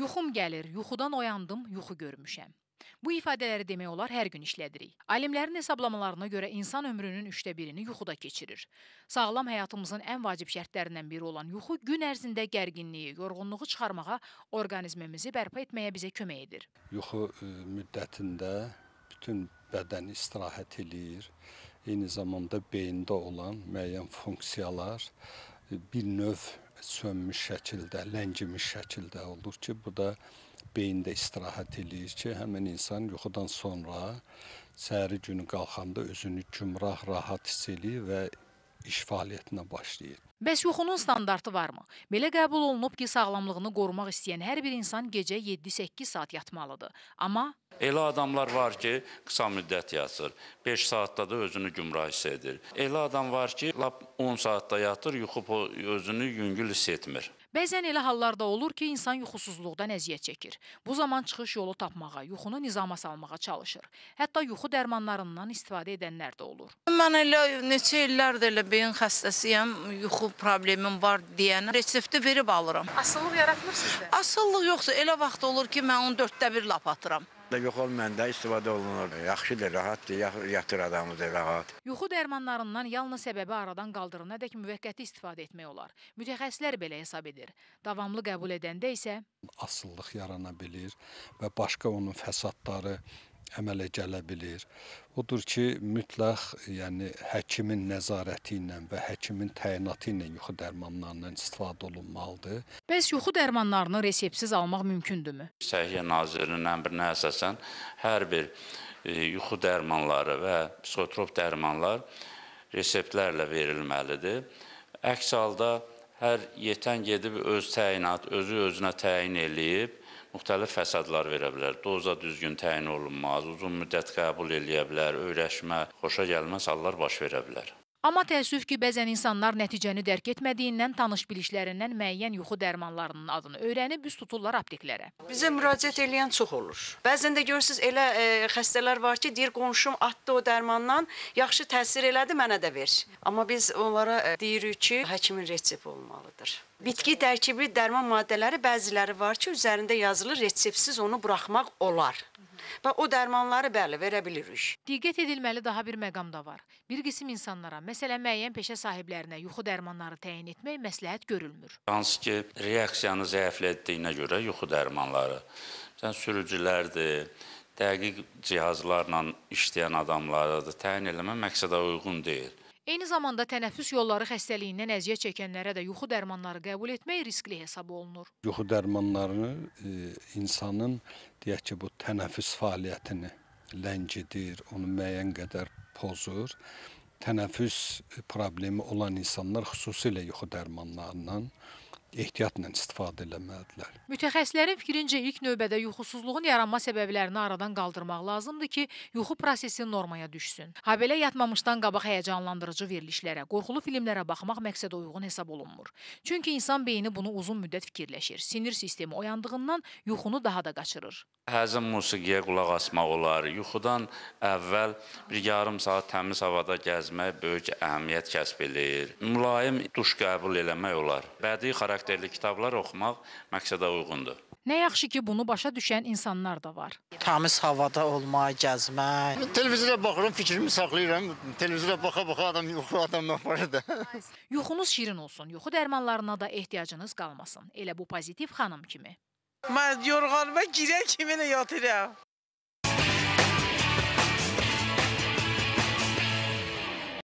Yuxum gəlir, yuxudan oyandım, yuxu görmüşəm. Bu ifadələri demək olar hər gün işlədirik. Alimlərin hesablamalarına görə insan ömrünün üçdə birini yuxuda keçirir. Sağlam həyatımızın ən vacib şərtlərindən biri olan yuxu gün ərzində gərginliyi, yorğunluğu çıxarmağa, orqanizmimizi bərpa etməyə bizə kömək edir. Yuxu e, müddətində bütün bədən istirahət eləyir. Eyni zamanda beyində olan müəyyən funksiyalar e, bir növ sönmüş şəkildə, ləngimiş şəkildə olur ki, bu da beyində istirahət eləyir ki, həmin insan yuxudan sonra səhəri günü qalxanda özünü gümrah, rahat hiss eləyir və iş fəaliyyətinə başlayır. Bəs yuxunun standartı varmı? Belə qəbul olunub ki, sağlamlığını qorumaq istəyən hər bir insan gecə 7-8 saat yatmalıdır. Amma Elə adamlar var ki, qısa müddət yatır. 5 saatda da özünü gümrah hiss edir. Elə adam var ki, lap 10 saatda yatır, yuxu özünü yüngül hiss etmir. Bəzən elə hallarda olur ki, insan yuxusuzluqdan əziyyət çəkir. Bu zaman çıxış yolu tapmağa, yuxunu nizama salmağa çalışır. Hətta yuxu dərmanlarından istifadə edənlər də olur. Mən elə neçə illərdir elə beyin xəstəsiyəm, yuxu problemim var deyənə resepti verib alıram. Asıllıq yaratmır sizdə? Asıllıq yoxsa elə vaxt olur ki, mən onu 4də 1 lap atıram. Da yox olmayanda istifadə olunur. Yaxşıdır, rahatdır, ya- yatır adamı da rahat. Yuxu dərmanlarından yalnız səbəbi aradan qaldırılana-dək müvəqqəti istifadə etmək olar. Mütəxəssislər belə hesab edir. Davamlı qəbul edəndə isə Asıllıq yarana bilər və başqa onun fəsadları əmələ gələ bilər. Odur ki, mütləq, yəni həkimin nəzarəti ilə və həkimin təyinatı ilə yuxu dərmanlarından istifadə olunmalıdır. bəs yuxu dərmanlarını reseptsiz almaq mümkündürmü? Səhiyyə Nazirinin əmrinə əsasən hər bir e, yuxu dərmanları və psixotrop dərmanlar reseptlərlə verilməlidir. Əks halda hər yetən gedib öz təyinat, özü özünə təyin eləyib müxtəlif fəsadlar verə bilər. Doza düzgün təyin olunmaz, uzun müddət qəbul eləyə bilər, öyrəşmə, xoşa gəlməz hallar baş verə bilər. Amma təəssüf ki, bəzən insanlar nəticəni dərk etmədiyindən tanış-bilişlərindən müəyyən yuxu dərmanlarının adını öyrənib üst tuturlar apteklərə. Bizə müraciət edən çox olur. Bəzən də görürsüz elə e, xəstələr var ki, deyir qonşum atdı o dərmandan, yaxşı təsir elədi, mənə də ver. Amma biz onlara e, deyirik ki, həkimin resepti olmalıdır. Bitki tərkibli dərman maddələri bəziləri var ki, üzərində yazılır reseptsiz onu buraxmaq olar. Və o dərmanları bəli verə bilirik. Diqqət edilməli daha bir məqam da var. Bir qism insanlara, məsələn müəyyən peşə sahiblərinə yuxu dərmanları təyin etmək məsləhət görülmür. Hansı ki, reaksiyanı zəiflətdiyinə görə yuxu dərmanları, sən sürücülərdir, dəqiq cihazlarla işləyən adamlara da təyin eləmə məqsədə uyğun deyil. Eyni zamanda tənəffüs yolları xəstəliyindən əziyyət çəkənlərə də yuxu dərmanları qəbul etmək riskli hesab olunur. Yuxu dərmanlarını e, insanın deyək ki, bu tənəffüs fəaliyyətini ləngidir, onu müəyyən qədər pozur. Tənəffüs problemi olan insanlar xüsusilə yuxu dərmanlarından ehtiyatla istifadə etməlidirlər. Mütəxəssislərin fikrincə ilk növbədə yuxusuzluğun yaranma səbəblərini aradan qaldırmaq lazımdır ki, yuxu prosesi normaya düşsün. Habelə yatmamışdan qabaq həyəcanlandırıcı verilişlərə, qorxulu filmlərə baxmaq məqsədə uyğun hesab olunmur. Çünki insan beyni bunu uzun müddət fikirləşir. Sinir sistemi oyandığından yuxunu daha da qaçırır. Həzin musiqiyə qulaq asmaq olar. Yuxudan əvvəl bir yarım saat təmiz havada gəzmək böyük əhəmiyyət kəsb eləyir. Mülayim duş qəbul eləmək olar. Bədii xarakterli kitablar oxumaq məqsədə uyğundur. Nə yaxşı ki, bunu başa düşən insanlar da var. Təmiz havada olmaq, gəzmək. Televizora baxıram, fikrimi saxlayıram. Televizora baxa-baxa adam yuxu adamla aparır da. Yuxunuz şirin olsun, yuxu dərmanlarına da ehtiyacınız qalmasın. Elə bu pozitiv xanım kimi. Mən yorğanıma girən kimi elə yatıram.